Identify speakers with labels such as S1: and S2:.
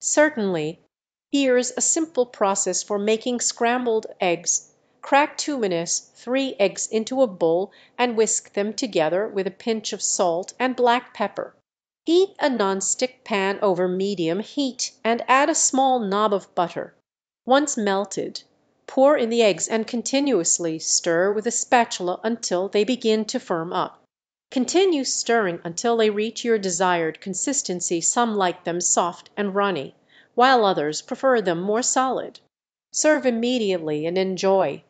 S1: Certainly here's a simple process for making scrambled eggs. Crack two minutes three eggs into a bowl and whisk them together with a pinch of salt and black pepper. Heat a non stick pan over medium heat and add a small knob of butter. Once melted, pour in the eggs and continuously stir with a spatula until they begin to firm up. Continue stirring until they reach your desired consistency; some like them soft and runny, while others prefer them more solid. Serve immediately and enjoy.